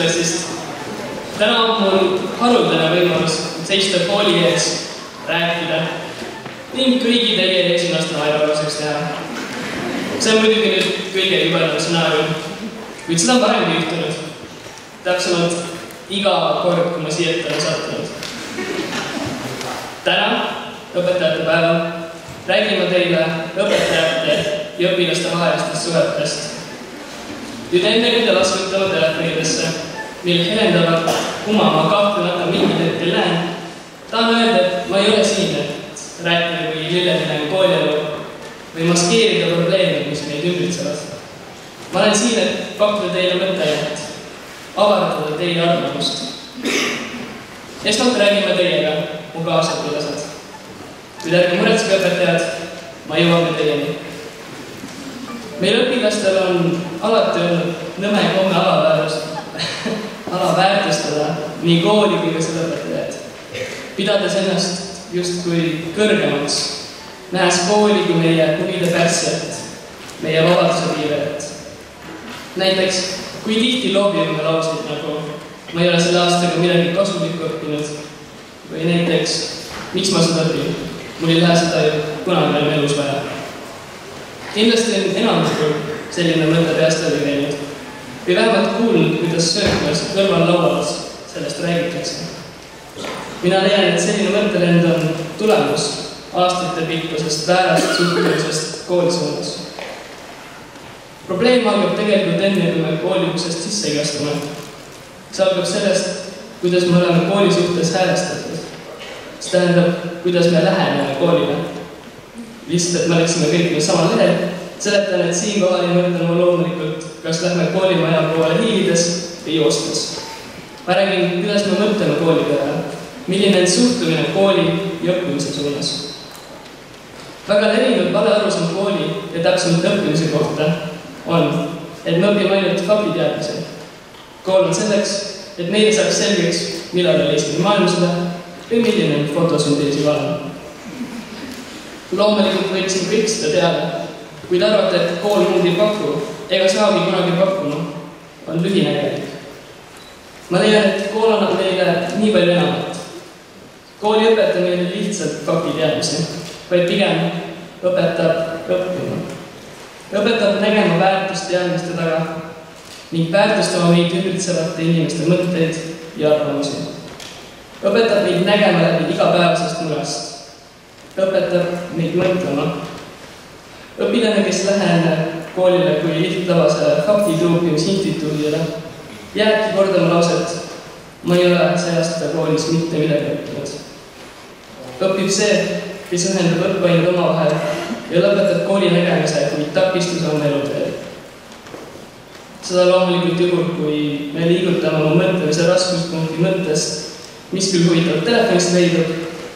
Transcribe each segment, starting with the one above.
Kutseklassist. täna on mul haruldane võimalus seista kooli ees, rääkida ning kõigi teie eeslastele ajalooseks teha. see on muidugi nüüd kõige jubedam stsenaarium, kuid seda on varemgi juhtunud. täpsemalt iga kord, kui ma siia ette olen sattunud. täna, õpetajate päeval, räägin ma teile õpetajate ja õpilaste vahelistest suhetest nüüd enne kui te laskute oma telefonidesse mil helendavad kumama kahtlemata mingil hetkel näen, tahan öelda, et ma ei ole siin, et rääkida kui lilleline koolielu või maskeerida probleeme, mis meid ümbritsevad. ma olen siin, et pakkuda teile mõtteainet, avardada teie arvamust. esmalt räägime teiega, mu kaasõpilased. kuid ärge muretsege, õpetajad, ma jõuan teieni. meil õpilastel on alati olnud nõme komme alaväärtustada alaväärtustada nii kooli kui ka seda õpetajat, pidades ennast justkui kõrgemaks, nähes kooli kui meie huvide pärssijat, meie vabaduse piirajat. näiteks, kui tihti loobime me lauseid nagu ma ei ole selle aastaga midagi kasulikku õppinud või näiteks miks ma seda õpin, mul ei lähe seda ju kunagi enam elus vaja. kindlasti on enamikul selline mõte peast läbi käinud või vähemalt kuulnud, kuidas sööklas kõrvallauas sellest räägitakse. mina leian, et selline mõttelend on tulemus aastatepikkusest väärast suhtumisest kooli suunas. probleem algab tegelikult enne, kui me kooli uksest sissegi astume. see algab sellest, kuidas me oleme kooli suhtes häälestatud. see tähendab, kuidas me läheneme koolile. lihtsalt, et me oleksime kõik samal lehel seletan, et siinkohal ei mõtle ma loomulikult, kas lähme koolimaja poole hiilides või joostes. ma räägin, kuidas me mõtleme kooli peale, milline on suhtumine kooli ja õppimise suunas. väga levinud vale arusaam kooli ja täpsemalt õppimise kohta on, et me õpime ainult faktiteadmisi. kool on selleks, et meile saaks selgeks, millal oli esimene maailmasõda või milline on fotosünteesi valem. loomulikult võiksime kõik seda teada kui te arvate, et kool muud ei paku ega saagi kunagi pakkuma, on lühinägelik. ma leian, et kool annab meile nii palju enamat. kool ei õpeta meile lihtsalt faktiteadmisi, vaid pigem õpetab õppima. õpetab nägema väärtust teadmiste taga ning väärtustama meid ümbritsevate inimeste mõtteid ja arvamusi. õpetab meid nägema läbi igapäevasest murest. õpetab meid mõtlema õpilane, kes läheneb koolile kui lihtlabasele faktituupimisinstituudile, jääbki kordama lauset, ma ei ole see aasta koolis mitte midagi õppinud. õpib see, kes ühendab õppeained omavahel ja lõpetab kooli nägemise kui takistuse oma eluteel. seda loomulikult juhul, kui me liigutame oma mõtlemise raskuspunkti mõttest, mis küll huvitavat telefonist leidub,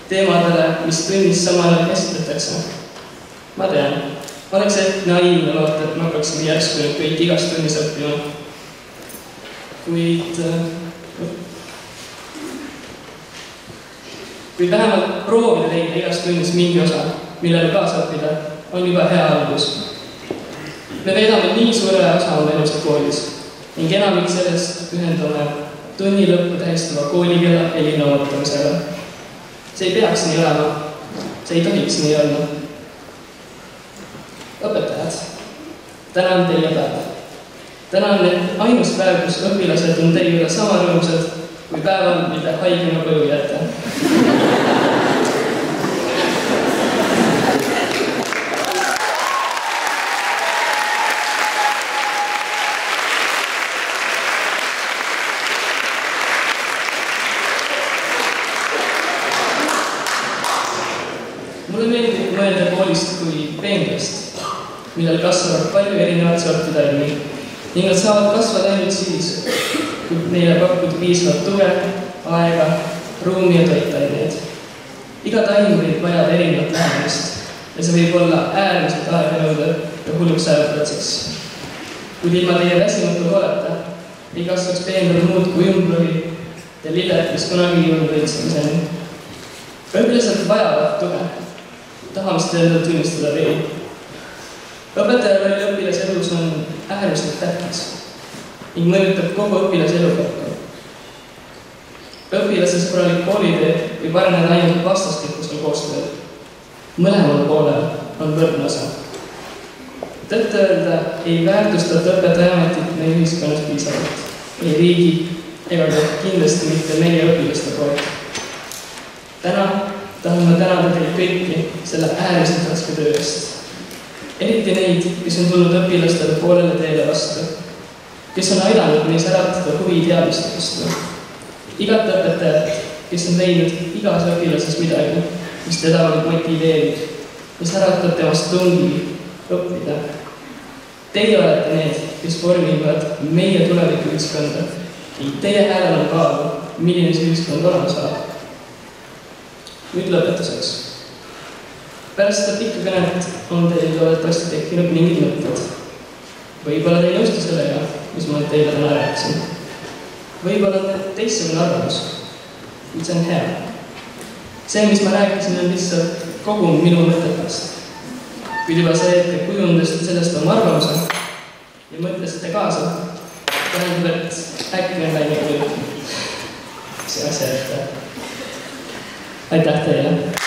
teemadele, mis tunnis samal ajal käsitletakse. ma tean oleks ehk naiivne loota, et me hakkaksime järsku kõik igas tunnis õppima. kuid, kuid vähemalt proovida leida igas tunnis mingi osa, millele kaasa õppida, on juba hea algus. me veedame nii suure osa oma elust koolis ning enamik sellest pühendame tunni lõppu tähistava koolikella helina ootamisele. see ei peaks nii olema, see ei tohiks nii olla õpetajad, täna on teie päev. täna on ainus päev, kus õpilased on teie üle sama rõõmsad kui päeval, mil te haigena koju jääte. Sorti taimi ning nad saavad kasvada ainult siis, kui neile pakkuda piisavalt tuge, aega, ruumi ja toitaineid. iga taim võib vajada erinevat lähenemist ja see võib olla äärmiselt aeganõudev ja hulluks ajav protsess. kuid ilma teie väsimatu hooleta ei kasvaks peenral muud kui umbrohi ja lilled, mis kunagi jõudnud õitsemiseni. õpilased vajavad tuge, tahame seda endale tunnistada veel õpetaja roll õpilase elus on äärmiselt tähtis ning mõjutab kogu õpilase elukäiku. õpilasesõbralik koolitee võib areneda ainult vastastikusel koostööl. mõlemal poolel on võrdne osa. tõtt-öelda ei väärtustata õpetajaametit meie ühiskonnas piisavalt, ei riigi ega ka kindlasti mitte meie õpilaste poolt. täna tahan ma tänada teid kõiki selle äärmiselt raske töö eest. Eriti neid, kes on tulnud õpilastele poolele teele vastu, kes on aidanud neis äratada huvi teadmiste vastu. igat õpetajat, kes on leidnud igas õpilases midagi, mis teda motiveerib, mis äratab temast tungi õppida. Teie olete need, kes vormivad meie tulevikuühiskonda ning teie häälel on kaalu, milline see ühiskond olema saab nüüd lõpetuseks. Pärast seda pikka kõnet on teil loodetavasti tekkinud mingid mõtted. võib-olla te ei nõustu sellega, mis ma teile täna rääkisin. võib-olla on teil teistsugune arvamus, kuid see on hea. see, mis ma rääkisin, on lihtsalt kogum minu mõtetest. kuid juba see, et te kujundasite sellest oma arvamuse ja mõtlesite kaasa, tähendab, et äkki on läinud nüüd see asja ette aitäh teile!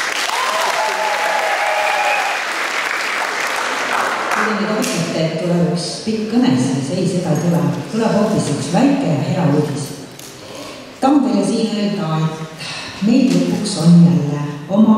Kui te arvate, et tuleb üks pikk kõne, siis ei, seda ei tule. tuleb hoopis üks väike ja hea uudis. tahan teile siin öelda, et meil lõpuks on jälle oma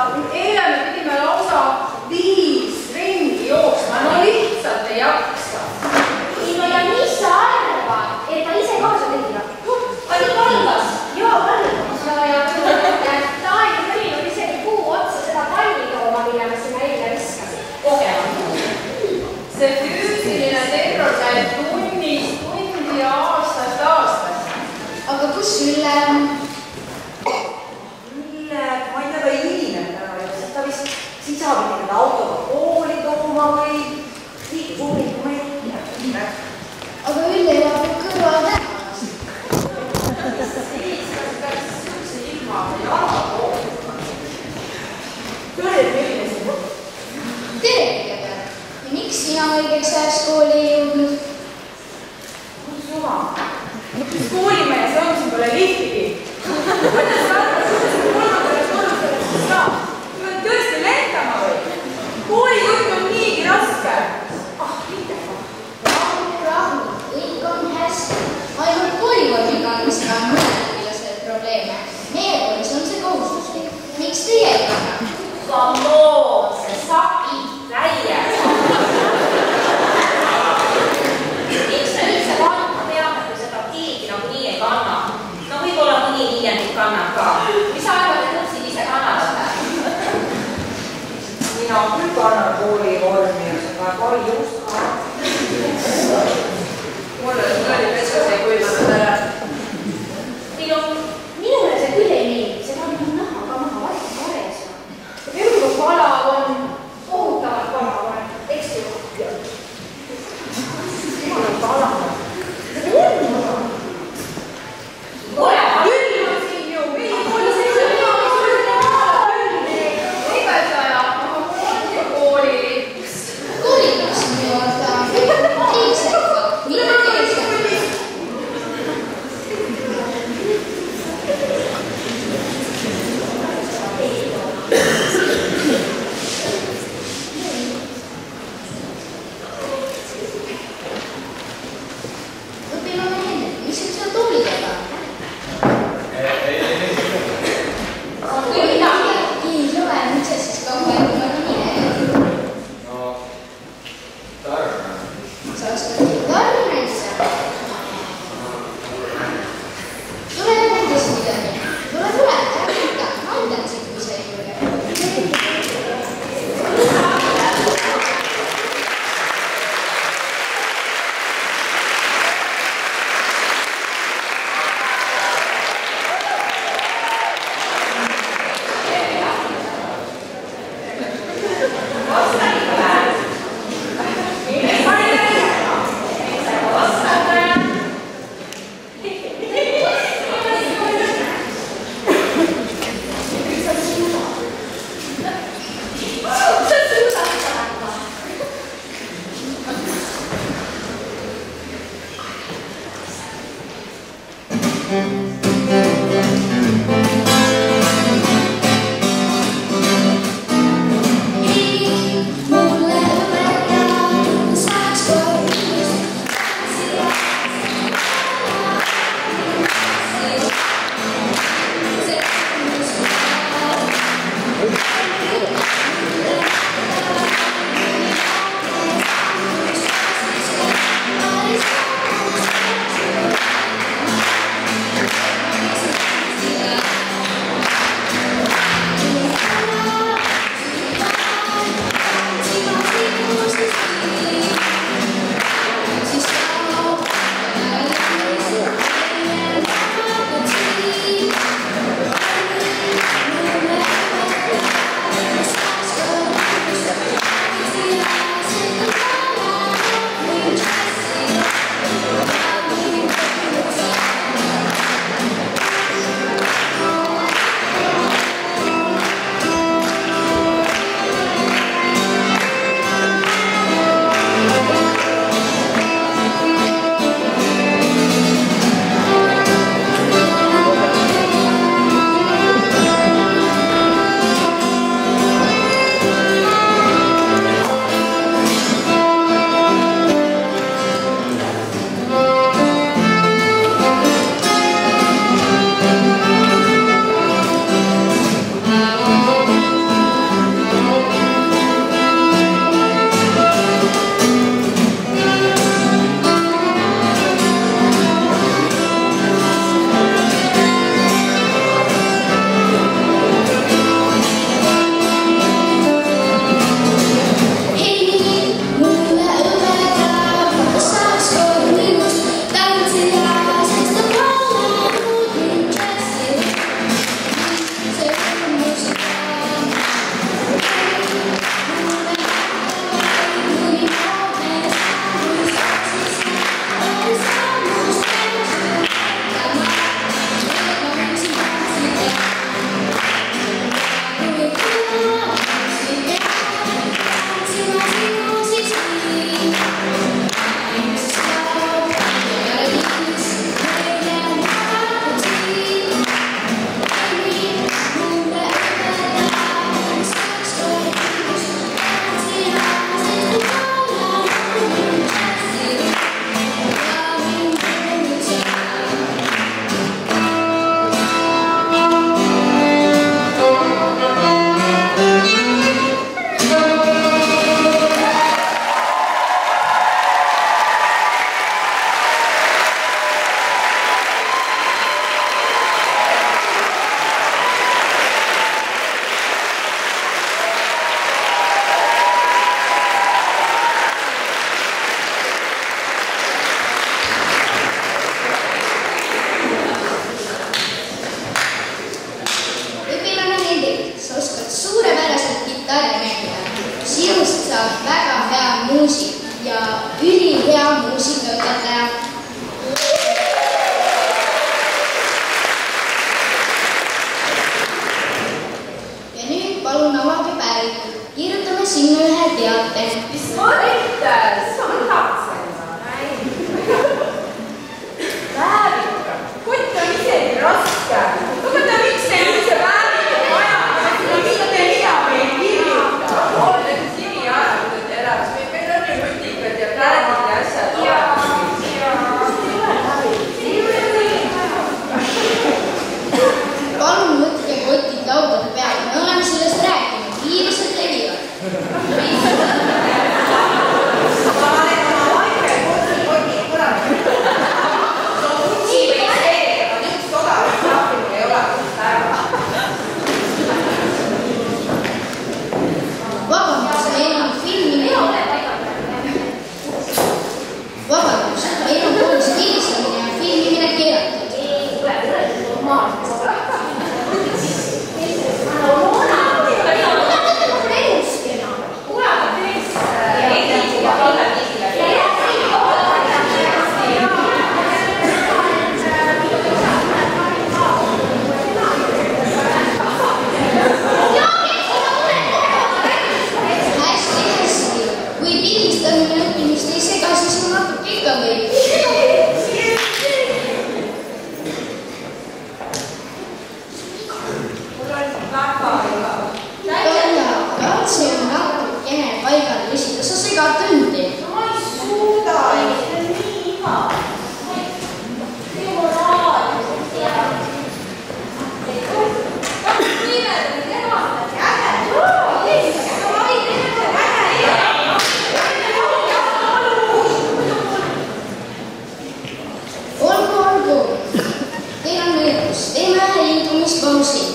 consigo.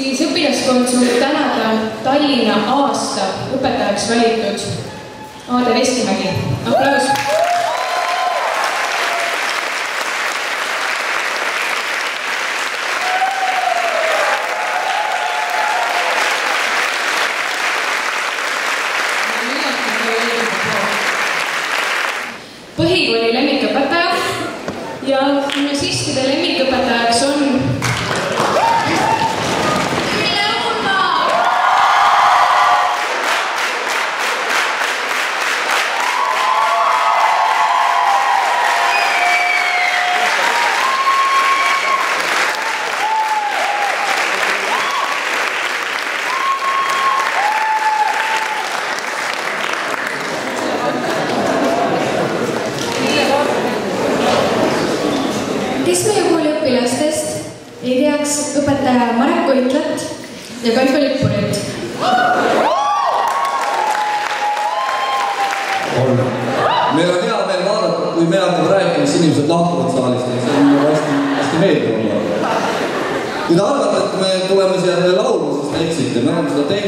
siis õpilaskond soovib tänada Tallinna aasta õpetajaks valitud Aade Veskimägi. aplaus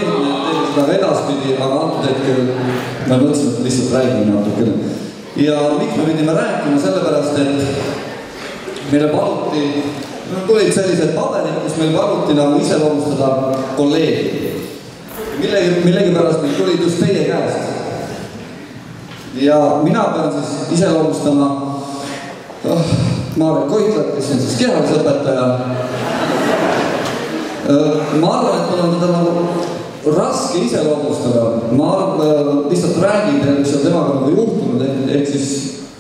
me oleme seda me ka edaspidi, aga antud hetkel me mõtlesime, et lihtsalt räägime natukene. ja miks me pidime rääkima, sellepärast et meile paluti, tulid sellised paberid, kus meil paluti nagu iseloomustada kolleegi. millegi, millegipärast need tulid just teie käest ja mina pean siis iseloomustama oh, Marek Koitlat, kes on siis kehalise õpetaja. ma arvan, et mul on teda nagu raske iseloomustada, ma arvan, lihtsalt räägin teile, mis on temaga nagu juhtunud, ehk, siis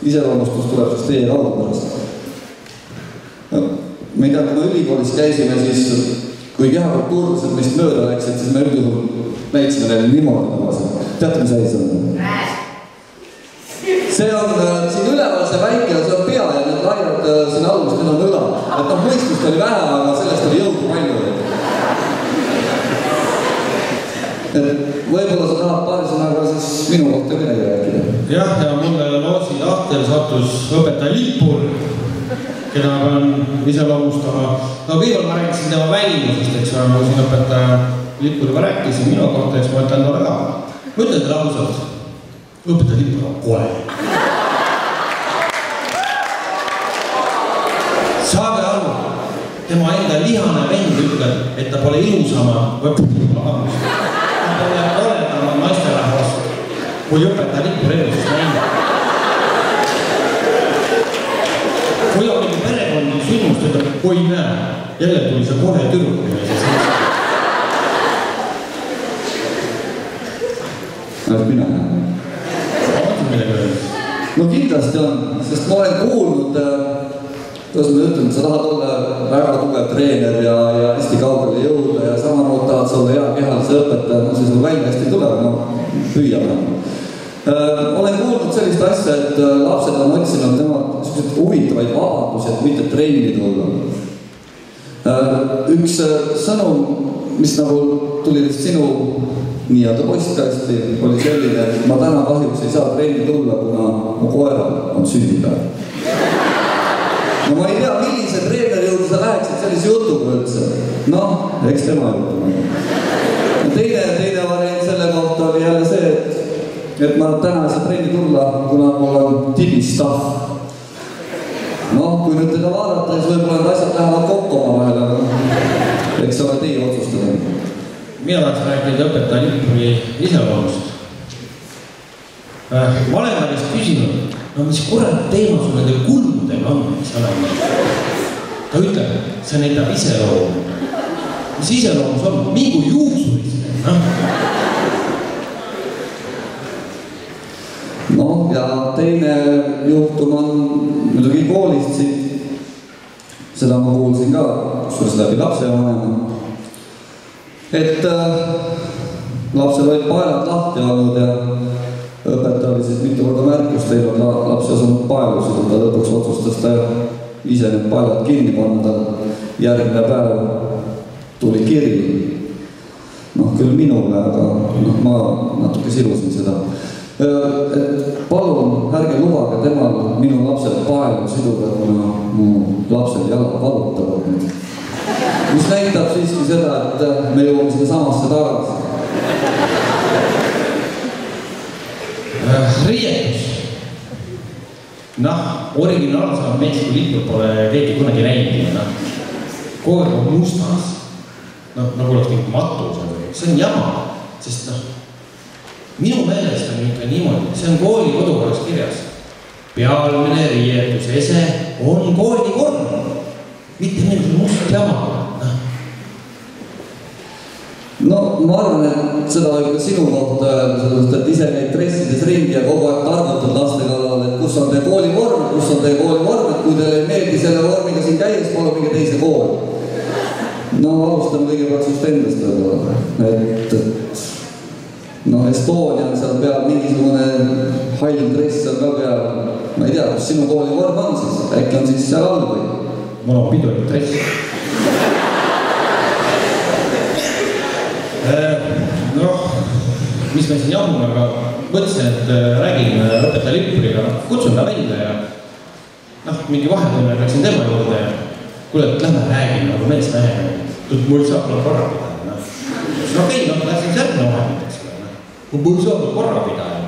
iseloomustus tuleb siis teie kaudu pärast. ma ei tea, kui me ülikoolis käisime, siis kui kehakultuurlased meist mööda läksid, siis me üldjuhul näitasime neile niimoodi nagu teate, mis asi see on? see on äh, siin üleval see väike, see on pea ja need laiad äh, siin alus, need on õlad. et noh, mõistust oli vähe, aga sellest oli jõudu palju. Et võib-olla sa tahad paari sõnaga siis minu kohta midagi rääkida? jah, ja mulle loosi tahtel sattus õpetaja Lippur, keda pean iseloomustama. no kõigepealt ma rääkisin tema välimusest, eks ole, ma siin õpetaja Lippuriga rääkisin minu kohta ja siis ma ütlen talle ka. ma ütlen teile ausalt õpetaja Lippur on kole. saage aru, tema enda lihane vend ütleb, et ta pole ilusama või vabandust, ta pole koledama naisterahvast kui õpetaja Lippur eluses näinud. kui on mingi perekondlik sündmus, ta ütleb, oi näe, jälle tuli see kole tüdruk meile siia sisse. alles mina näen. on midagi öelda? no kindlasti on, sest ma olen kuulnud, kuidas ma ütlen, sa tahad olla väga tugev treener ja, ja hästi kaugele jõuda ja samamoodi tahad sa olla hea kehalise õpetaja, no see sul välja hästi ei tule, no püüame. Olen kuulnud sellist asja, et äh, lapsed on otsinud tema siukseid huvitavaid vabadusi, et mitte trenni tulla. üks äh, sõnum, mis nagu tuli sinu nii-öelda postkasti oli selline, et ma täna kahjuks ei saa trenni tulla, kuna mu koeral on sünnipäev. no ma ei tea, millise treeneri juurde sa läheksid sellise jutuga üldse. noh, eks tema jutt et, ma täna ei saa trenni tulla, kuna mul on tibistaff. noh, kui nüüd teda vaadata, siis võib-olla need asjad lähevad kokku omavahel, aga eks see ole teie otsustada mina tahaks rääkida õpetaja Lippuri iseloomust äh,. ma olen käest küsinud, no mis kurat teema sul nende kulmudega on, eks ole. ta ütleb, see näitab iseloomu. mis iseloom see on, mingu juuksurisse, noh. noh, ja teine juhtum on muidugi koolist siit. seda ma kuulsin ka, kusjuures läbi lapsevanema et äh, lapsel olid paelad lahti olnud ja õpetaja oli siis mitu korda märkust teinud, laps ei osanud paelusid ja ta lõpuks otsustas ta ise need paelad kinni panna, järgmine päev tuli kiri. noh, küll minule, aga noh, ma natuke silusin seda palun ärge lubage temal minu lapsed paelu siduda, kuna mu lapsed jalad valutavad mind. mis näitab siiski seda, et äh, me jõuame sinnasamasse tagasi. Äh, riietus. noh, originaalsemat Mehhiko lippu pole keegi kunagi näinud ja noh, kogu aeg on mustas. noh, nagu oleks mingi matus, see on jama, sest noh minu meelest on ikka niimoodi, see on kooli kodukorras kirjas. pealmine riietuse ese on koolikorv, mitte mingi must jama, noh. No ma arvan, et seda võib ka sinu kohta öelda, sellepärast et ise käid dressides ringi ja kogu aeg targutad laste kallal, et kus on teie koolivorm, kus on teie koolivorm, et kui teile ei meeldi selle vormiga siin käia, siis palun minge teise kooli. no alustame kõigepealt sinust endast võib-olla, et, et noh, Estonia on seal peal, mingisugune hall dress on ka peal. ma ei tea, kus sinu koolivorm on siis, äkki on siis seal all või? mul on pidulik dress. noh, mis me siin jahume, aga mõtlesin, et äh, räägin äh, õpetaja Lippuriga, kutsun ta välja ja noh, mingi vahetunne läksin tema juurde ja kuule, et lähme räägime nagu mees-mehega. mul saab tuleb korra pidada, noh. no okei okay,, noh, läksin järgmine vahetund, eks ole, noh. mul saab korra pidada.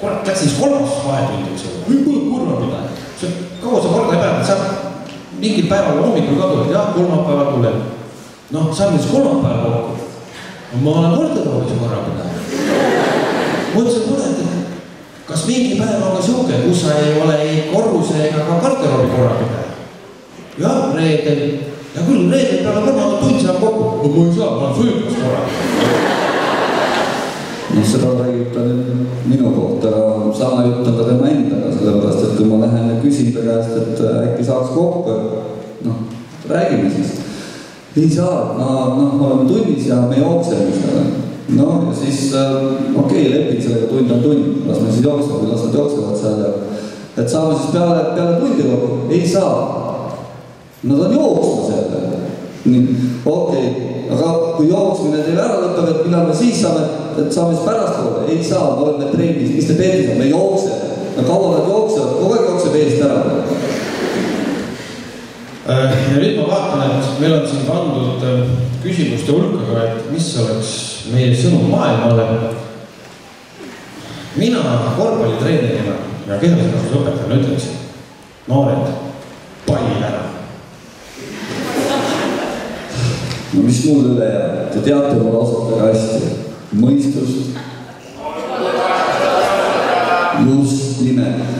kurat, läksin siis kolmas vahetund, eks ole, mul korra pidada. kaua sa korda ei pea, saab mingil päeval hommikul ka tuled, jah, kolmapäeval tulen. noh, saame siis kolmapäeval kokku ma olen kordakoolis korrapidaja. mõtlesin, kuule, et kas mingi päev on ka sihuke, kus sa ei ole ei korruse ega ka garderoobi korrapidaja. jah, reedel, hea küll, reedel peale kolmandat tundi saab kokku. no ma ei saa, ma olen söömas korrapidaja. Seda ta nüüd minu kohta, sama on ka tema endaga, sellepärast et kui ma lähen ja küsin ta käest, et äkki saaks kokku, et noh, räägime siis ei saa, ma noh, me oleme tunnis ja me jookseme seal. no ja siis äh, okei okay,, lepid sellega, tund on tund, las me siis jookseme, las nad jooksevad seal ja et saame siis peale, peale tundi kokku, ei saa. Nad on jooksmas jälle. Nii, okei okay., aga kui jooksmine teil ära lõpeb, et millal me siis saame, et saame siis pärastpoole, ei saa, me oleme trennis, mis te teete seal, me jookseme. no kaua nad jooksevad, kogu aeg jookseb eest ära Äh, ja nüüd ma vaatan, et meil on siin pandud äh, küsimuste hulkaga, et mis oleks meie sõnum maailmale. mina korvpallitreenerina ja kehalise kasvatuse õpetajana ütleksin, noored, pall ära. No mis mul üle jääb, te teate mu lauset väga hästi, mõistust. just nimelt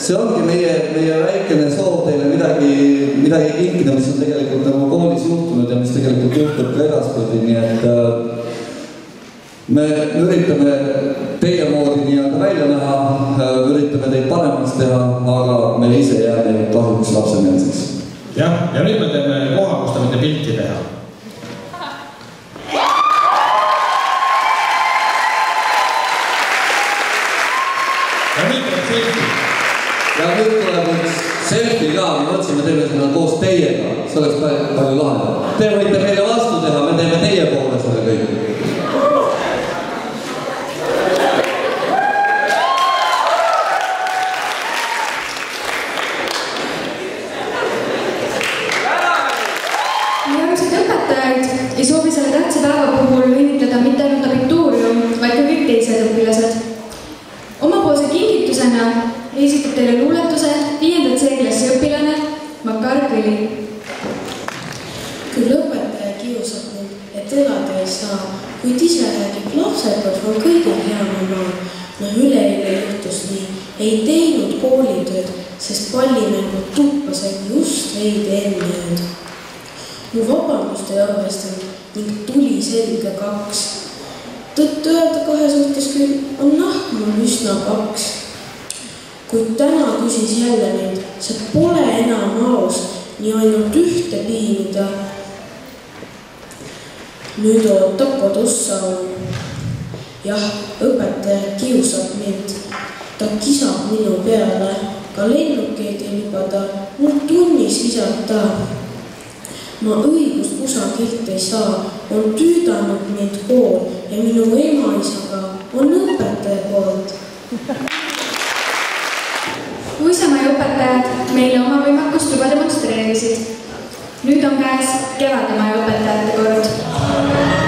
see ongi meie, meie väikene soov teile midagi, midagi kinkida, mis on tegelikult nagu koolis juhtunud ja mis tegelikult juhtub ka edaspidi, nii et äh, me üritame teie moodi nii-öelda välja näha, äh, üritame teid paremaks teha, aga me ise jääme kahjuks lapsemeelseks. Jah, ja nüüd me teeme koha, kus te võite pilti teha. Ja nüüd tuleb üks selfie ka, me mõtlesime, teeme seda koos teiega, see oleks palju lahedam. Te võite meile vastu teha, me teeme teie poole selle kõik. järgmised õpetajaid ei soovi selle tähtsa päeva puhul õnnitleda mitte ainult abituurium, vaid ka kõik teised õpilased. omapoolse kingitusena esitab teile luuletuse viiendat C-klassi õpilane Makar Kõli. küll õpetaja kiusab mind, et elada ei saa, kuid ise räägib, lapsepõlv on kõige heam maa. no üleeile juhtus nii, ei teinud koolitööd, sest pallimängud tuppa said just veidi enne ööd. mu vabandust ei arvestanud ning tuli selga kaks. tõtt-öelda kahe suhtes küll on nahk mul üsna paks kuid täna küsis jälle mind, see pole enam aus, nii ainult ühte piinida. nüüd ootab kodus saun. jah, õpetaja kiusab mind, ta kisab minu peale, ka lennukeid ei lubada mul tunnis visata. ma õigust kusagilt ei saa, on tüüdanud mind kool ja minu emaisaga on õpetaja poolt Kuisamäe õpetajad meile oma võimekust juba demonstreerisid. nüüd on käes Kevademaja õpetajate kord.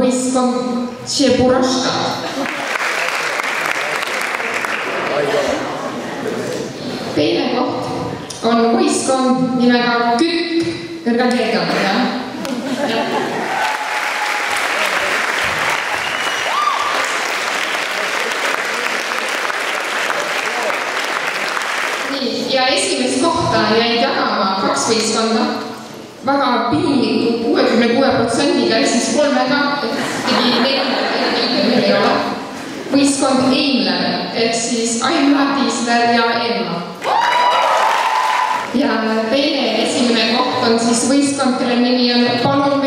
Võistkond Tšeburashka. teine koht on võistkond nimega Kükk, kõrgel keega, jah? nii, ja esimest kohta jäid jagama kaks võistkonda väga kuue protsendiga ehk siis kolmega, tegi nelikümmend ei ole. võistkond Eimler ehk siis Aimar Tiisler ja Emma. ja teine esimene koht on siis võistkond, kelle nimi on Palun